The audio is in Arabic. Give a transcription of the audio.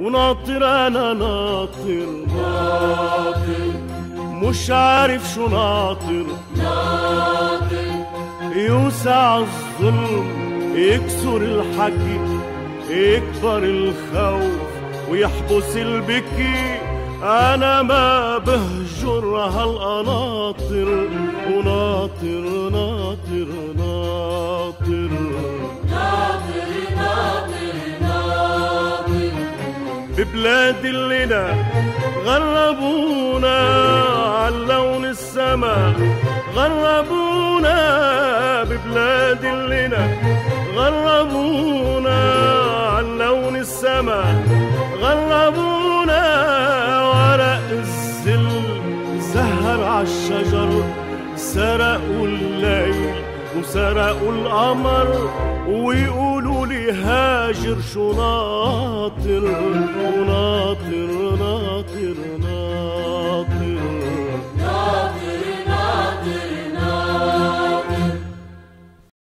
وناطر أنا ناطر. ناطر مش عارف شو ناطر. ناطر يوسع الظلم يكسر الحكي يكبر الخوف ويحبس البكي. أنا ما بهجر هالقناطر وناطر ناطر ناطر ناطر. ببلاد اللينا غربونا عن لون السما. غربونا ببلاد اللينا غربونا عن لون السما. غربونا ورق الزل زهر عالشجر سرقوا الليل وسرقوا القمر ويقولوا لي هاجر وناطر